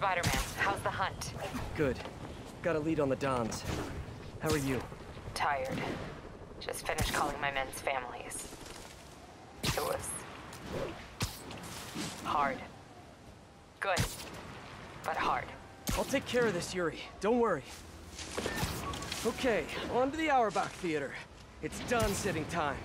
Spider-Man, how's the hunt? Good. Got a lead on the Dons. How are you? Tired. Just finished calling my men's families. It was... hard. Good. But hard. I'll take care of this, Yuri. Don't worry. Okay, on to the Auerbach Theater. It's Don-sitting time.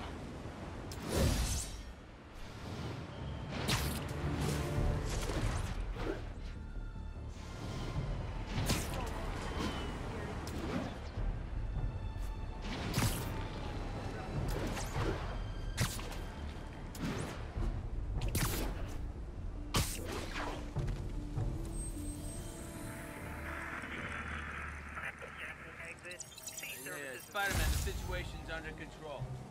Situation's under control.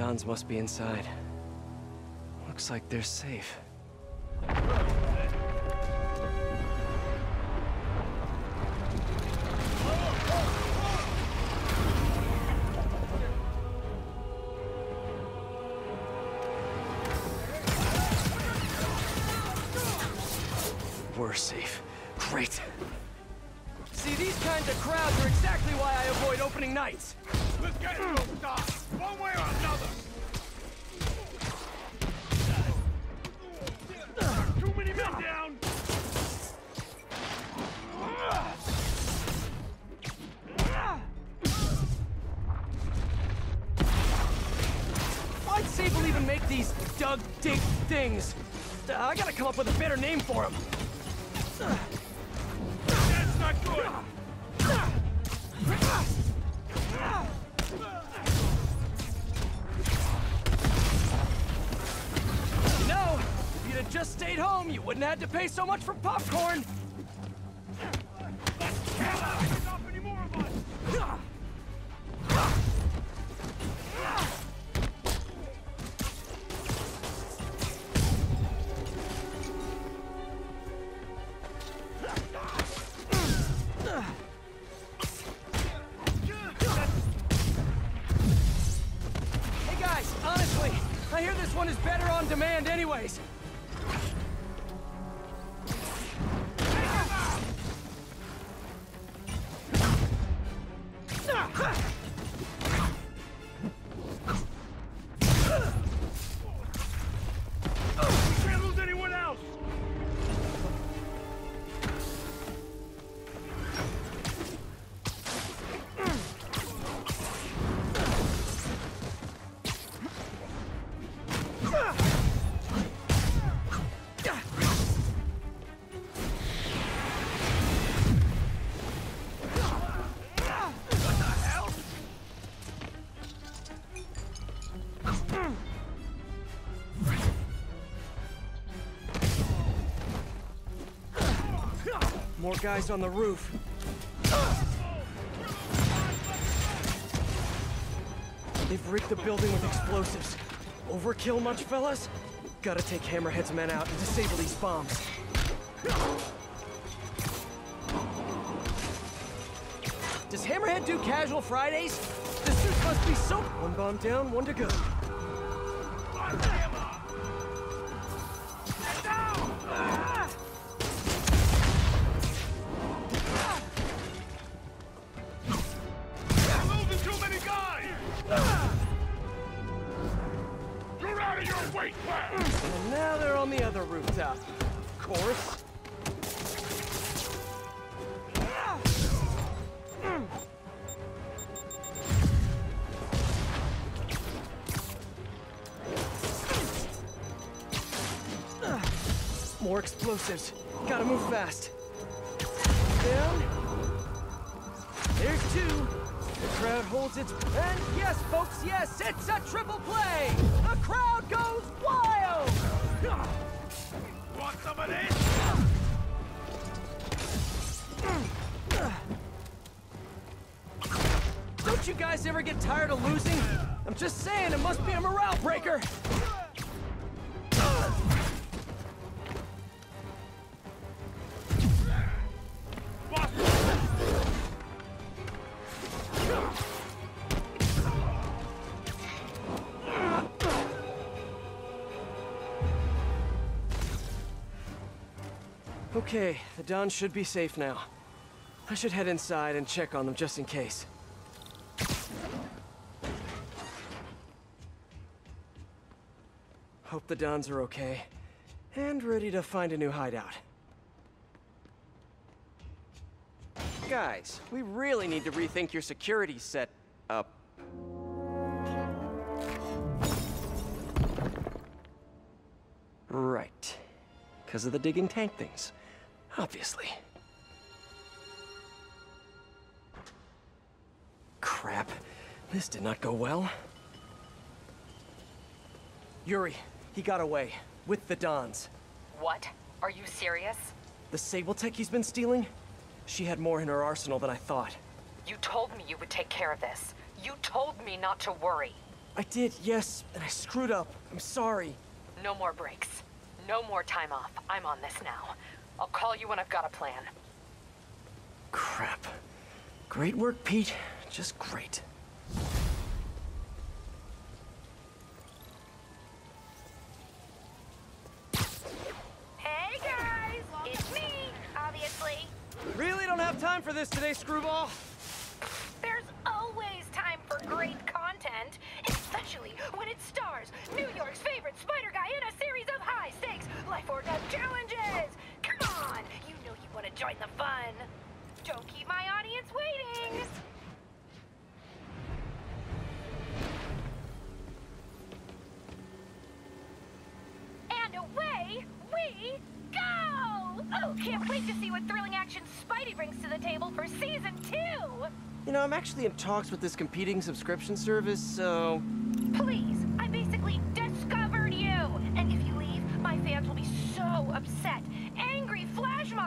Dons must be inside. Looks like they're safe. We're safe. Great. See, these kinds of crowds are exactly why I avoid opening nights. Let's get it to stop, one way or another. Too many men down. Why'd make these dug dig things? Uh, I gotta come up with a better name for them. That's not good. You wouldn't have had to pay so much for popcorn. More guys on the roof. They've rigged the building with explosives. Overkill much, fellas? Gotta take Hammerhead's men out and disable these bombs. Does Hammerhead do casual Fridays? The suit must be so... One bomb down, one to go. Class. And now they're on the other rooftop. Of course. More explosives. Gotta move fast. Down. There's two. The crowd holds its... And yes, folks, yes, it's a triple play! The crowd goes wild! Want some of this? Don't you guys ever get tired of losing? I'm just saying, it must be a morale breaker! Okay, the Dons should be safe now. I should head inside and check on them just in case. Hope the Dons are okay. And ready to find a new hideout. Guys, we really need to rethink your security set up. Right. Because of the digging tank things. Obviously. Crap. This did not go well. Yuri, he got away. With the Dons. What? Are you serious? The Sable Tech he's been stealing? She had more in her arsenal than I thought. You told me you would take care of this. You told me not to worry. I did, yes, and I screwed up. I'm sorry. No more breaks. No more time off. I'm on this now. I'll call you when I've got a plan. Crap. Great work, Pete. Just great. Hey guys, it's me, obviously. Really don't have time for this today, Screwball. There's always time for great content, especially when it stars New York's favorite spider guy in a series of high-stakes life or death challenges. Want to join the fun. Don't keep my audience waiting. And away we go! Oh, can't wait to see what thrilling action Spidey brings to the table for season two! You know, I'm actually in talks with this competing subscription service, so... Please, I basically discovered you! And if you leave, my fans will be so upset.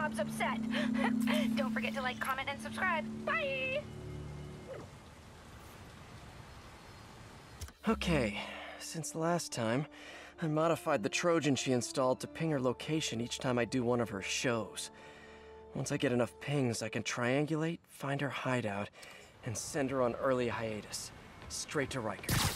Mobs upset! Don't forget to like, comment, and subscribe. Bye! Okay, since last time, I modified the Trojan she installed to ping her location each time I do one of her shows. Once I get enough pings, I can triangulate, find her hideout, and send her on early hiatus. Straight to Riker.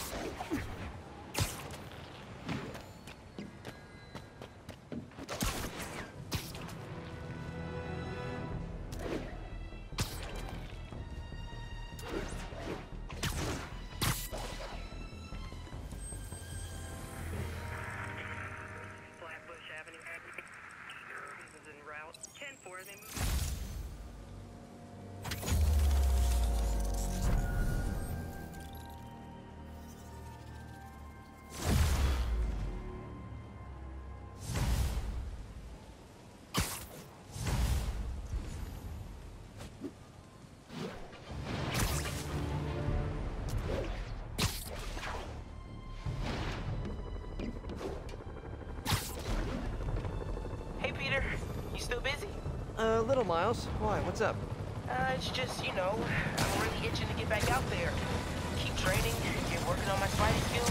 Still busy? Uh, little Miles. Why? What's up? Uh, it's just, you know, I'm really itching to get back out there. Keep training, get working on my fighting skills.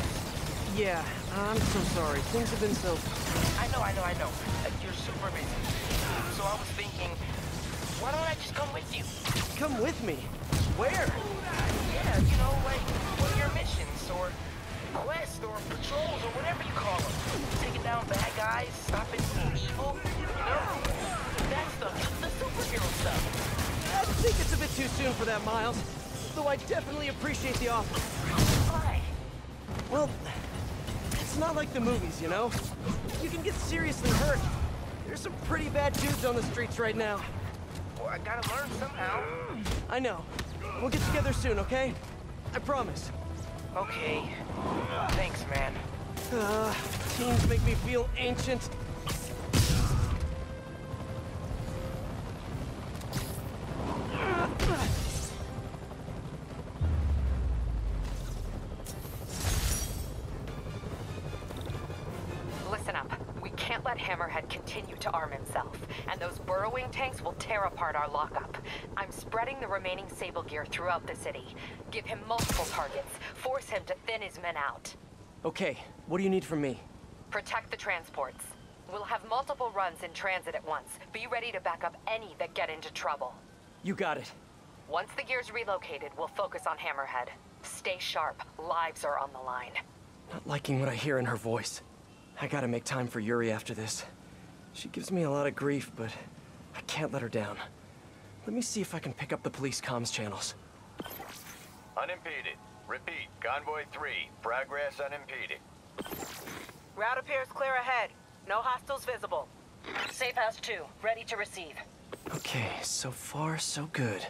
Yeah, I'm so sorry. Things have been so... I know, I know, I know. Uh, you're super busy. So I was thinking, why don't I just come with you? Come with me. Where? Yeah, you know, like one of your missions, or too soon for that, Miles. Though I definitely appreciate the offer. Why? Well, it's not like the movies, you know? You can get seriously hurt. There's some pretty bad dudes on the streets right now. Well, I gotta learn somehow. I know. We'll get together soon, okay? I promise. Okay. Thanks, man. Uh, teens make me feel ancient. Hammerhead continue to arm himself, and those burrowing tanks will tear apart our lockup. I'm spreading the remaining Sable gear throughout the city. Give him multiple targets, force him to thin his men out. Okay, what do you need from me? Protect the transports. We'll have multiple runs in transit at once. Be ready to back up any that get into trouble. You got it. Once the gear's relocated, we'll focus on Hammerhead. Stay sharp. Lives are on the line. Not liking what I hear in her voice. I gotta make time for Yuri after this. She gives me a lot of grief, but I can't let her down. Let me see if I can pick up the police comms channels. Unimpeded. Repeat, Convoy 3, progress unimpeded. Route appears clear ahead. No hostiles visible. Safe House 2, ready to receive. Okay, so far so good.